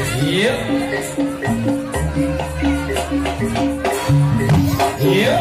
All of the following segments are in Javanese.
Yeah, yeah,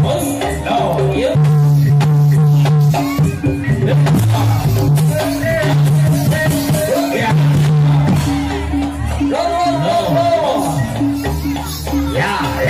boss. No, yeah.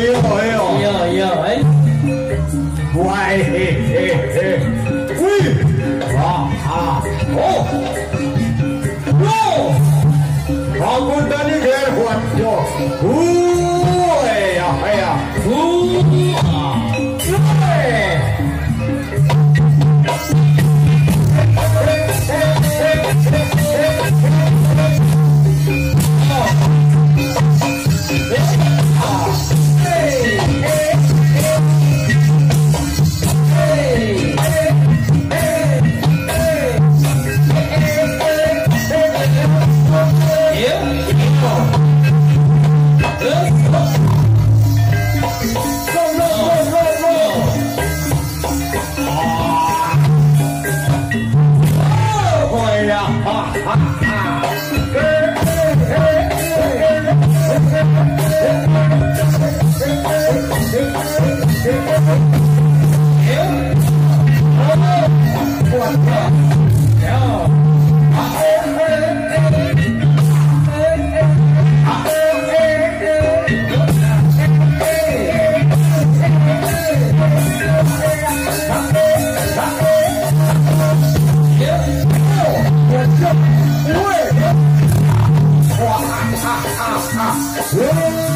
哎呦哎呦！哎呦哎！乖，嘿嘿嘿！喂！啊哈！哦！Yeah.